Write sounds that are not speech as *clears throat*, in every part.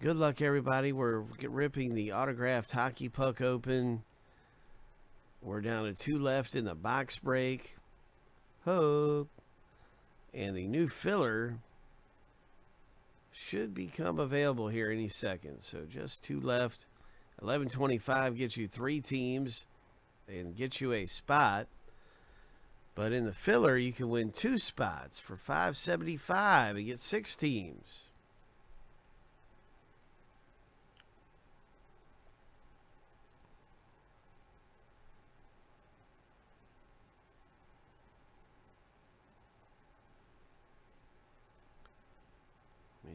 Good luck, everybody. We're ripping the autographed hockey puck open. We're down to two left in the box break. Hope. And the new filler should become available here any second. So just two left. 1125 gets you three teams and gets you a spot. But in the filler, you can win two spots for 575 and get six teams.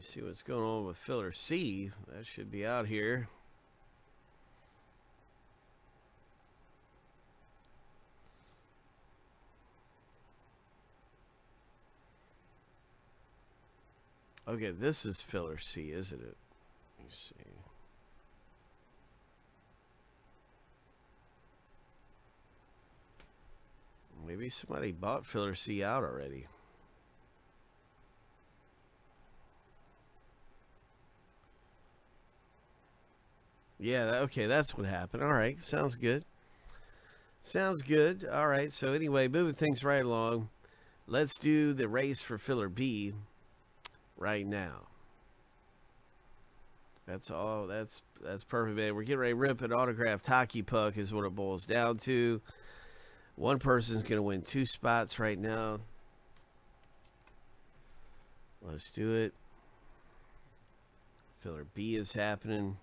Me see what's going on with filler C. That should be out here. Okay, this is filler C, isn't it? Let me see. Maybe somebody bought filler C out already. Yeah, okay, that's what happened. All right, sounds good. Sounds good. All right, so anyway, moving things right along. Let's do the race for filler B right now. That's all. That's that's perfect, man. We're getting ready to rip an autographed hockey puck is what it boils down to. One person's going to win two spots right now. Let's do it. Filler B is happening.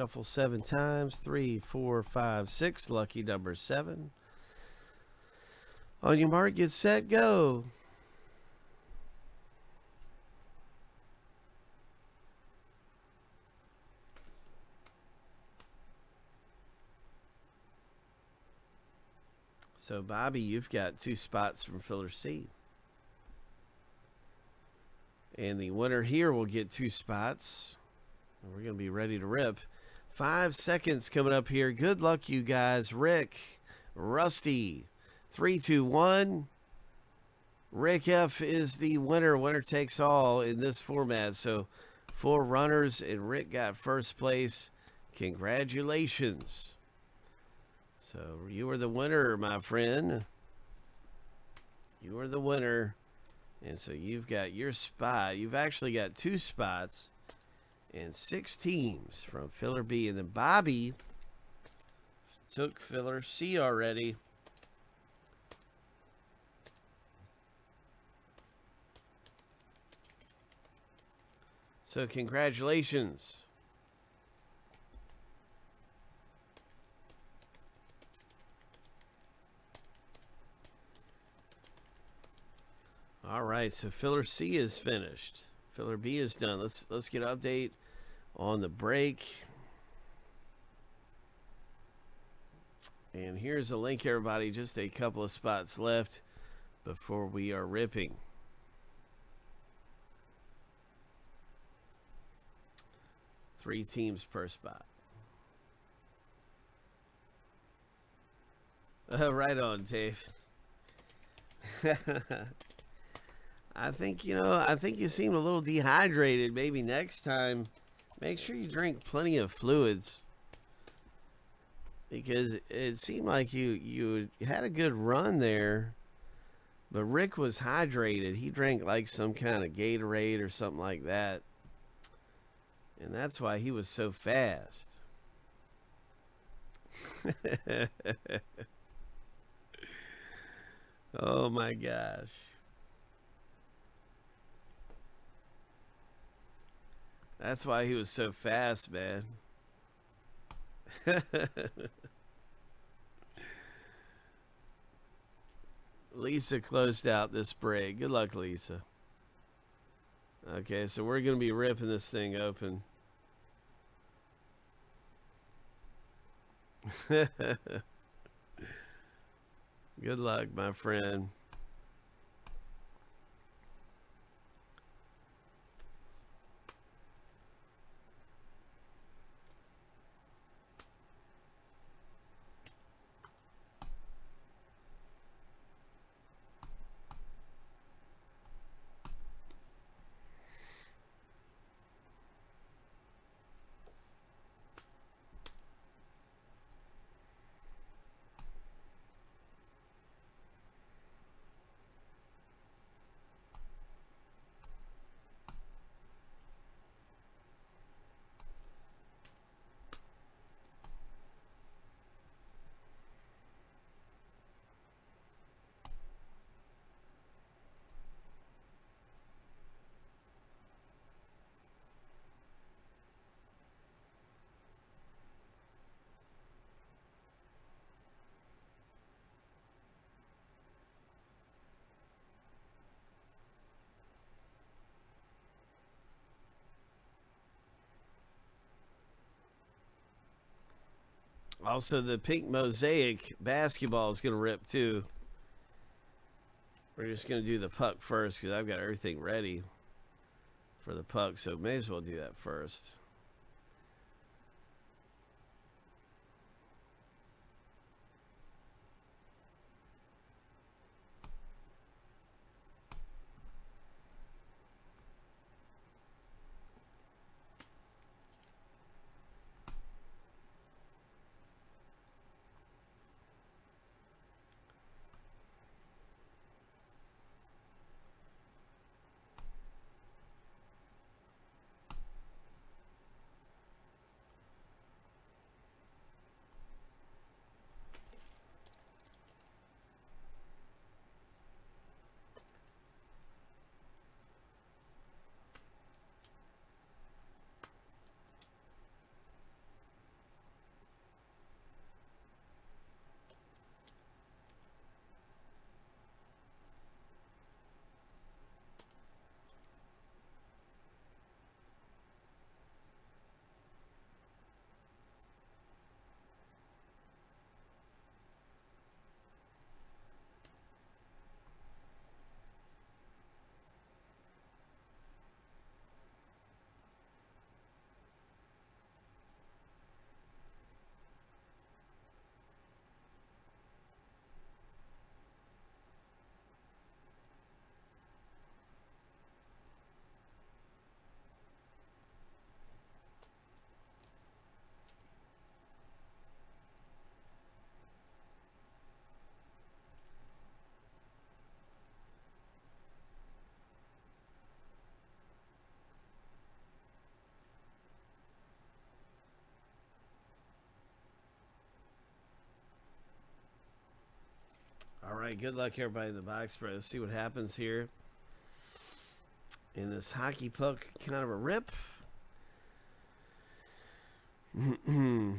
Shuffle seven times. Three, four, five, six. Lucky number seven. On your mark, get set, go. So, Bobby, you've got two spots from filler C. And the winner here will get two spots. We're going to be ready to rip. Five seconds coming up here. Good luck, you guys. Rick, Rusty, Three, two, one. Rick F is the winner. Winner takes all in this format. So four runners, and Rick got first place. Congratulations. So you are the winner, my friend. You are the winner. And so you've got your spot. You've actually got two spots and six teams from filler B. And then Bobby took filler C already. So congratulations. All right, so filler C is finished. Filler B is done. Let's let's get an update on the break. And here's a link, everybody. Just a couple of spots left before we are ripping. Three teams per spot. Uh, *laughs* right on, Dave. *laughs* I think, you know, I think you seem a little dehydrated. Maybe next time, make sure you drink plenty of fluids. Because it seemed like you, you had a good run there. But Rick was hydrated. He drank like some kind of Gatorade or something like that. And that's why he was so fast. *laughs* oh my gosh. That's why he was so fast, man. *laughs* Lisa closed out this break. Good luck, Lisa. Okay, so we're going to be ripping this thing open. *laughs* Good luck, my friend. Also, the pink mosaic basketball is going to rip too. We're just going to do the puck first because I've got everything ready for the puck, so may as well do that first. Right, good luck everybody in the box. Let's see what happens here. In this hockey puck, kind of a rip. *clears throat* Hmm.